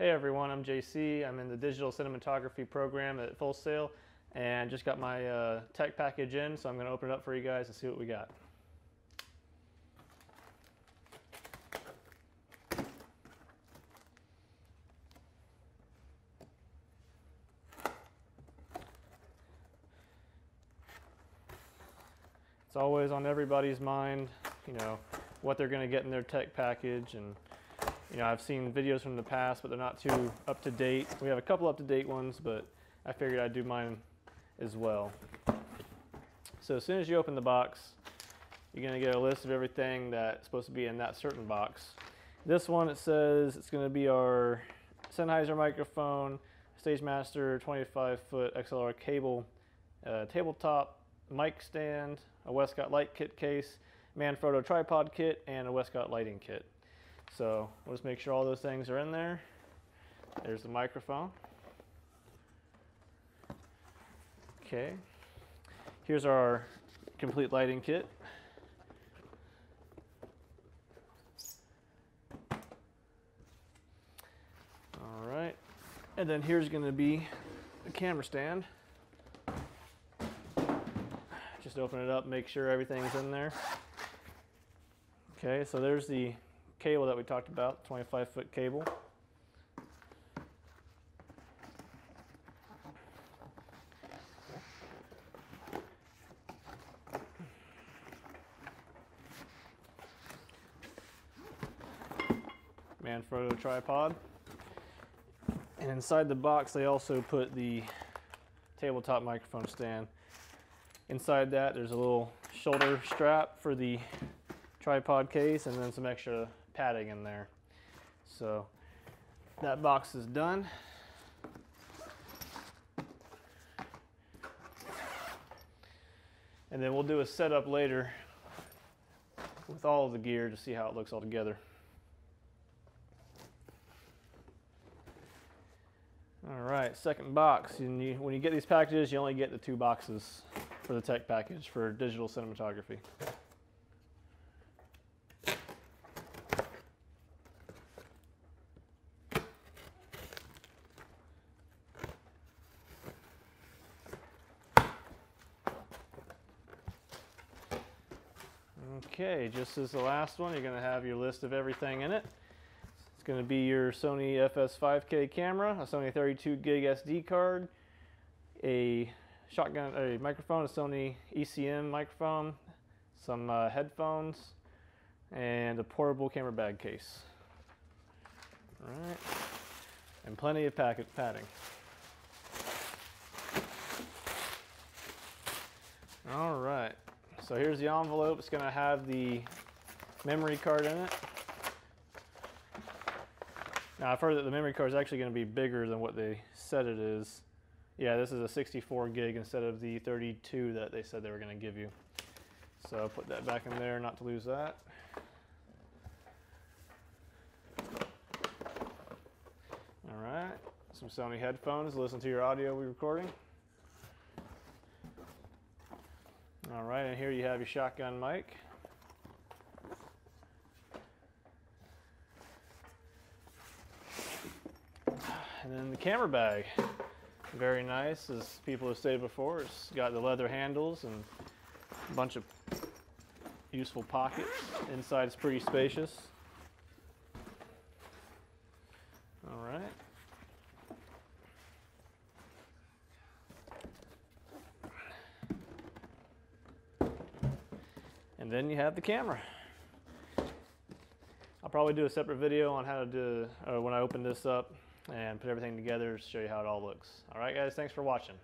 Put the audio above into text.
Hey everyone, I'm JC. I'm in the digital cinematography program at Full Sail and just got my uh, tech package in, so I'm going to open it up for you guys and see what we got. It's always on everybody's mind, you know, what they're going to get in their tech package and you know, I've seen videos from the past, but they're not too up to date. We have a couple up to date ones, but I figured I'd do mine as well. So as soon as you open the box, you're going to get a list of everything that's supposed to be in that certain box. This one, it says it's going to be our Sennheiser microphone, StageMaster 25 foot XLR cable, uh, tabletop mic stand, a Westcott light kit case, Manfrotto tripod kit, and a Westcott lighting kit. So we'll just make sure all those things are in there. There's the microphone. Okay. Here's our complete lighting kit. All right. And then here's going to be the camera stand. Just open it up, make sure everything's in there. Okay, so there's the cable that we talked about, 25 foot cable. Manfrotto tripod. And inside the box they also put the tabletop microphone stand. Inside that there's a little shoulder strap for the tripod case and then some extra padding in there. So that box is done. And then we'll do a setup later with all of the gear to see how it looks all together. All right, second box. You, when you get these packages, you only get the two boxes for the tech package for digital cinematography. Okay, just as the last one, you're going to have your list of everything in it. It's going to be your Sony FS5K camera, a Sony 32 gig SD card, a shotgun, a microphone, a Sony ECM microphone, some uh, headphones, and a portable camera bag case. All right, and plenty of packet padding. All right. So here's the envelope. It's going to have the memory card in it. Now I've heard that the memory card is actually going to be bigger than what they said it is. Yeah, this is a 64 gig instead of the 32 that they said they were going to give you. So put that back in there not to lose that. All right, some Sony headphones. Listen to your audio we're recording. All right, and here you have your shotgun mic. And then the camera bag. Very nice, as people have stated before. It's got the leather handles and a bunch of useful pockets. Inside is pretty spacious. All right. And then you have the camera. I'll probably do a separate video on how to do, uh, when I open this up and put everything together to show you how it all looks. All right, guys, thanks for watching.